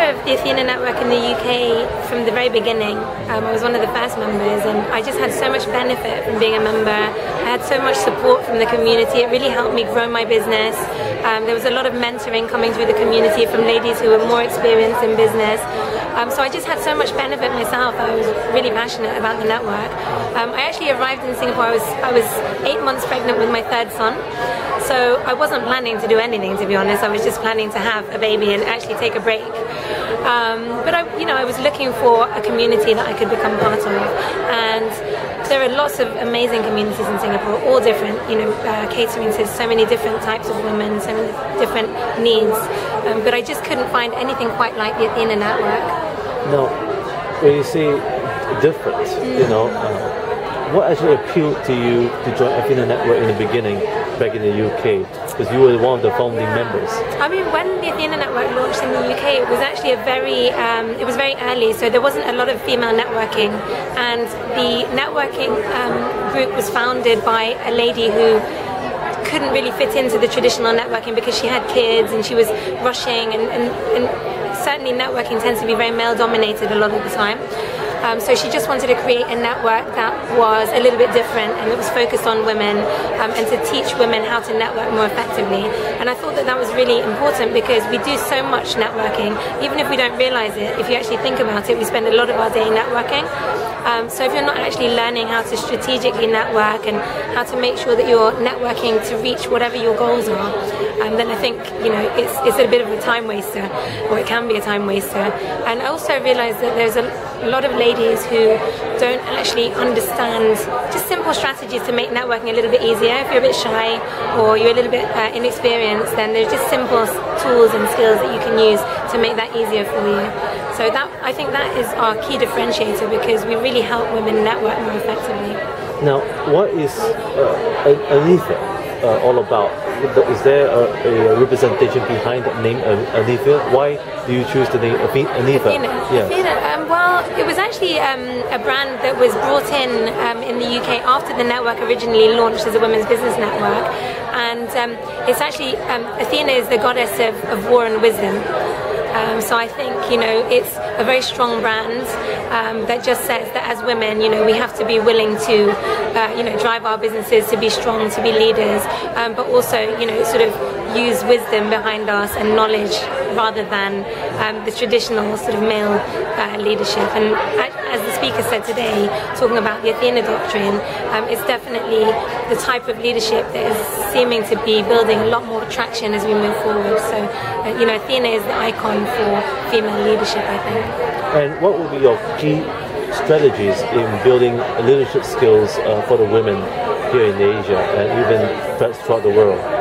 of the Athena Network in the UK from the very beginning. Um, I was one of the first members, and I just had so much benefit from being a member. I had so much support from the community. It really helped me grow my business. Um, there was a lot of mentoring coming through the community from ladies who were more experienced in business. Um, so I just had so much benefit myself. I was really passionate about the network. Um, I actually arrived in Singapore. I was I was eight months pregnant with my third son. So I wasn't planning to do anything, to be honest. I was just planning to have a baby and actually take a break. Um, but I, you know, I was looking for a community that I could become part of, and there are lots of amazing communities in Singapore, all different. You know, uh, catering to so many different types of women, so many different needs. Um, but I just couldn't find anything quite like the Athena Network. Now, when you say different, mm. you know. Uh, what actually appealed to you to join Athena Network in the beginning back in the UK? Because you were one of the founding members. I mean, when the Athena Network launched in the UK, it was actually a very, um, it was very early, so there wasn't a lot of female networking. And the networking um, group was founded by a lady who couldn't really fit into the traditional networking because she had kids and she was rushing and, and, and certainly networking tends to be very male dominated a lot of the time. Um, so she just wanted to create a network that was a little bit different and it was focused on women um, and to teach women how to network more effectively. And I thought that that was really important because we do so much networking, even if we don't realize it. If you actually think about it, we spend a lot of our day networking. Um, so if you're not actually learning how to strategically network and how to make sure that you're networking to reach whatever your goals are, um, then I think you know it's, it's a bit of a time waster, or it can be a time waster. And I also realised that there's a lot of ladies who don't actually understand just simple strategies to make networking a little bit easier. If you're a bit shy or you're a little bit uh, inexperienced, then there's just simple tools and skills that you can use to make that easier for you. So that I think that is our key differentiator because we really help women network more effectively. Now, what is uh, Anitha uh, all about? is there a, a, representation behind the name Anitha? Why do you choose the name Anitha? Athena. Yeah. Athena. Um, well, it was actually um, a brand that was brought in um, in the UK after the network originally launched as a women's business network, and um, it's actually um, Athena is the goddess of, of war and wisdom. Um, so I think you know it's a very strong brand um, that just says that as women, you know, we have to be willing to, uh, you know, drive our businesses to be strong, to be leaders, um, but also you know sort of use wisdom behind us and knowledge rather than um, the traditional sort of male uh, leadership. And speaker said today, talking about the Athena doctrine, um, it's definitely the type of leadership that is seeming to be building a lot more traction as we move forward. So, uh, you know, Athena is the icon for female leadership, I think. And what will be your key strategies in building leadership skills uh, for the women here in Asia and even perhaps throughout the world?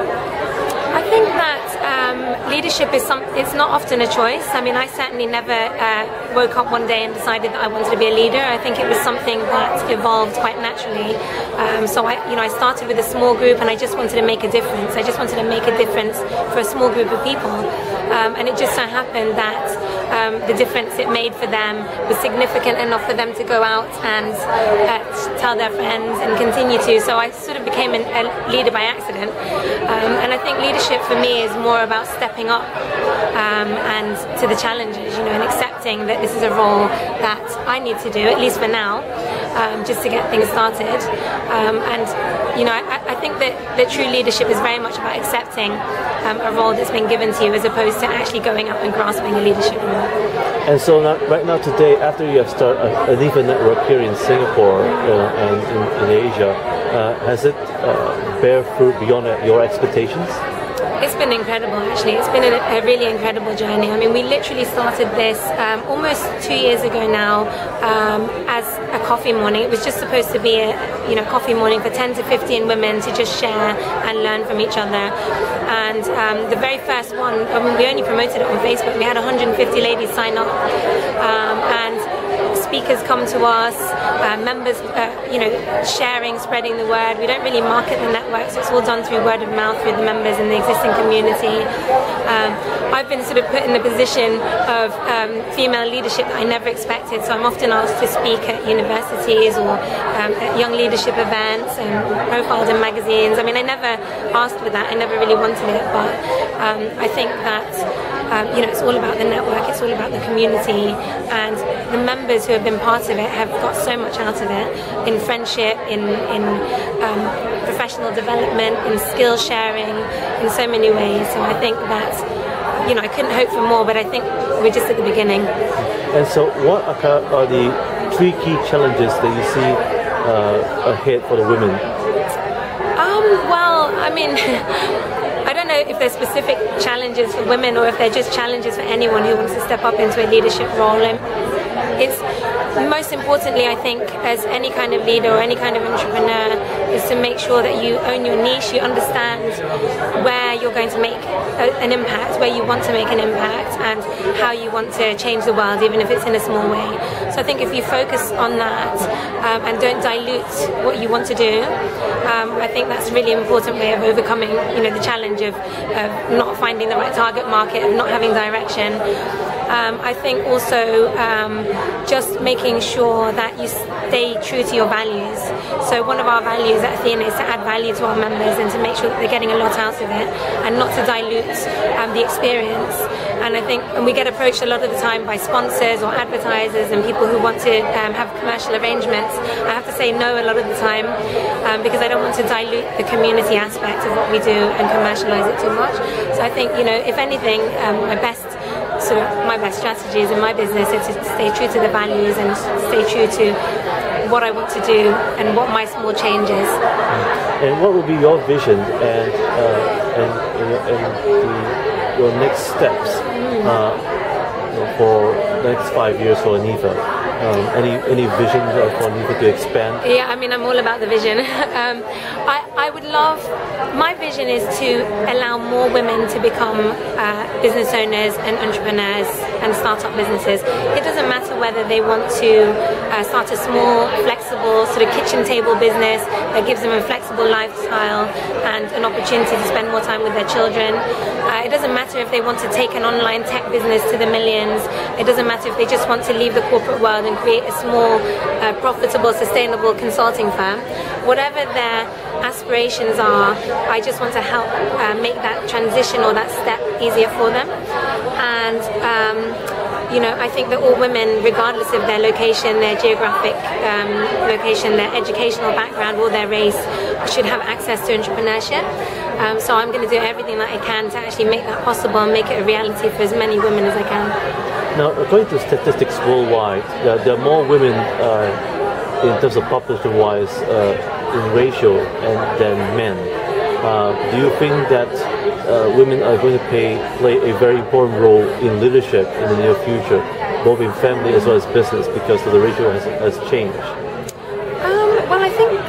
Leadership is some it's not often a choice. I mean i certainly never uh, woke up one day and decided that i wanted to be a leader. I think it was something that evolved quite naturally. Um, so i you know i started with a small group and i just wanted to make a difference. I just wanted to make a difference for a small group of people. Um, and it just so happened that um, the difference it made for them was significant enough for them to go out and uh, tell their friends and continue to. So i sort of became an, a leader by accident um, and i think leadership for me is more about stepping up um, and to the challenges, you know, and accepting that this is a role that I need to do, at least for now, um, just to get things started. Um, and, you know, I, I, think that, that true leadership is very much about accepting um, a role that's been given to you as opposed to actually going up and grasping a leadership role. And so now, right now today, after you have started a, a NEFA network here in Singapore uh, and in, in Asia, uh, has it uh, bear fruit beyond your expectations? It's been incredible, actually. It's been a, a, really incredible journey. I mean, we literally started this um, almost two years ago now um, as a coffee morning. It was just supposed to be a you know coffee morning for 10 to 15 women to just share and learn from each other. And um, the very first one, I mean, we only promoted it on Facebook. We had 150 ladies sign up, um, and speakers come to us, uh, members, uh, you know, sharing, spreading the word. We don't really market the network, so it's all done through word of mouth with the members in the existing community. Um, I've been sort of put in the position of um, female leadership that I never expected, so I'm often asked to speak at universities or um, at young leadership events and profiled in magazines. I mean, I never asked for that, I never really wanted it, but um, I think that um, you know, it's all about the network, it's all about the community, and the members who have been part of it have got so much out of it in friendship, in in um, professional development, in skill sharing, in so many ways. So I think that you know I couldn't hope for more, but I think we're just at the beginning. And so, what are, are the three key challenges that you see uh, ahead for the women? Um, well, I mean. Know if there's specific challenges for women or if they're just challenges for anyone who wants to step up into a leadership role. And it's most importantly, I think, as any kind of leader or any kind of entrepreneur, is to make sure that you own your niche, you understand where you're going to make a, an impact, where you want to make an impact, and how you want to change the world, even if it's in a small way. So I think if you focus on that um, and don't dilute what you want to do, um, I think that's a really important way of overcoming, you know, the challenge of, of not finding the right target market, of not having direction. Um, I think also um, just making sure that you stay true to your values. So one of our values at Athena is to add value to our members and to make sure that they're getting a lot out of it and not to dilute um, the experience. And I think, and we get approached a lot of the time by sponsors or advertisers and people who want to um, have commercial arrangements. I have to say no a lot of the time um, because I don't want to dilute the community aspect of what we do and commercialize it too much. So I think, you know, if anything, um, my best sort of my best strategies in my business is to stay true to the values and stay true to what I want to do and what my small change is. And what will be your vision and uh, and, and, the, your next steps uh, for the next five years for Aniva? Um, any any vision for Aniva to expand? Yeah, I mean, I'm all about the vision. um, I, I would love, my vision is to allow more women to become uh, business owners and entrepreneurs and start up businesses. It doesn't matter whether they want to uh, start a small, flexible, sort of kitchen table business that gives them a flexible lifestyle and an opportunity to spend more time with their children. Uh, it doesn't matter if they want to take an online tech business to the millions. It doesn't matter if they just want to leave the corporate world and create a small, uh, profitable, sustainable consulting firm. Whatever their aspirations are, I just want to help uh, make that transition or that step easier for them. And um, you know, I think that all women, regardless of their location, their geographic um, location, their educational background, or their race, should have access to entrepreneurship. Um, so I'm going to do everything that I can to actually make that possible and make it a reality for as many women as I can. Now, according to statistics worldwide, there, are more women uh, in terms of population-wise uh, in ratio and, than men. Uh, do you think that uh, women are going to play, play a very important role in leadership in the near future, both in family as well as business, because the ratio has, has changed? Um, well, I think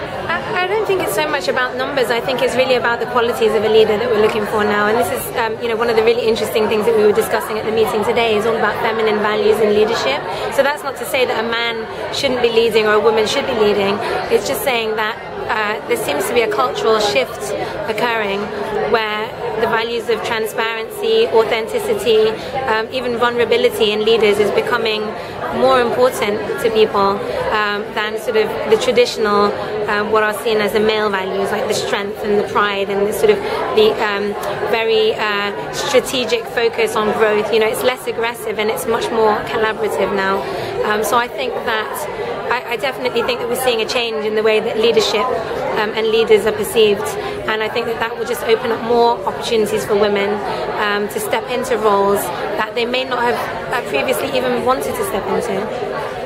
I don't think it's so much about numbers. I think it's really about the qualities of a leader that we're looking for now. And this is, um, you know, one of the really interesting things that we were discussing at the meeting today is all about feminine values in leadership. So that's not to say that a man shouldn't be leading or a woman should be leading. It's just saying that uh, there seems to be a cultural shift occurring where the values of transparency, authenticity, um, even vulnerability in leaders is becoming more important to people um, than sort of the traditional, um, what are seen as the male values, like the strength and the pride and the sort of the um, very uh, strategic focus on growth. You know, it's less aggressive and it's much more collaborative now. Um, so I think that I, I, definitely think that we're seeing a change in the way that leadership um, and leaders are perceived, and I think that that will just open up more opportunities for women um, to step into roles that they may not have previously even wanted to step into.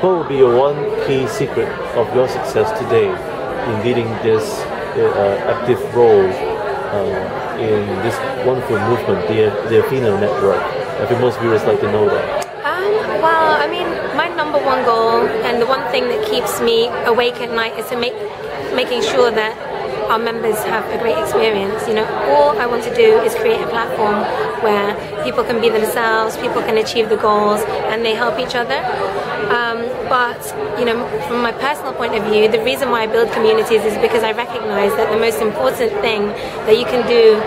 What would be your one key secret of your success today in leading this uh, active role uh, in this wonderful movement, the, the Athena Network? I think most viewers like to know that. Well, I mean, my number one goal and the one thing that keeps me awake at night is to make making sure that our members have a great experience. You know, all I want to do is create a platform where people can be themselves, people can achieve the goals, and they help each other. Um, but you know, from my personal point of view, the reason why I build communities is because I recognize that the most important thing that you can do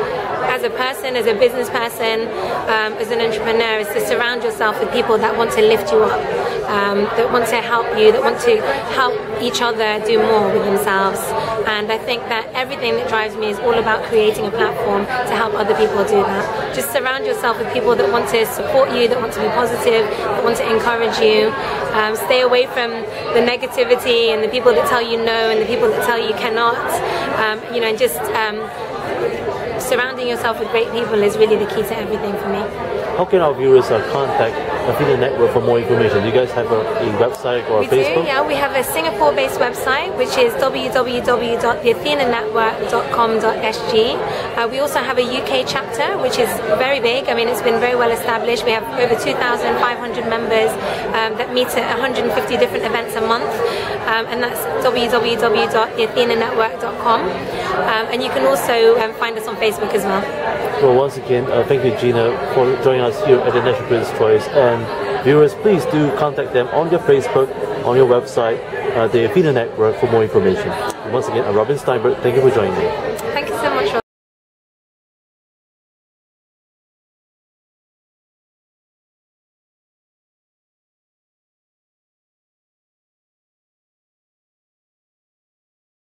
as a person, as a business person, um, as an entrepreneur, is to surround yourself with people that want to lift you up. um, that want to help you, that want to help each other do more with themselves. And I think that everything that drives me is all about creating a platform to help other people do that. Just surround yourself with people that want to support you, that want to be positive, that want to encourage you. Um, stay away from the negativity and the people that tell you no and the people that tell you cannot. Um, you know, just um, surrounding yourself with great people is really the key to everything for me. How can our viewers uh, contact Athena Network for more information? Do you guys have a, a website or we Facebook? do, yeah. We have a Singapore-based website, which is www.theathenanetwork.com.sg. Uh, we also have a UK chapter, which is very big. I mean, it's been very well established. We have over 2,500 members um, that meet at 150 different events a month, um, and that's www.theathenanetwork.com. Um, and you can also um, find us on Facebook as well. Well, once again, uh, thank you, Gina, for joining us here at the National Critics' Choice. And viewers, please do contact them on your Facebook, on your website, uh, the Athena Network, for more information. And once again, I'm Robin Steinberg. Thank you for joining me.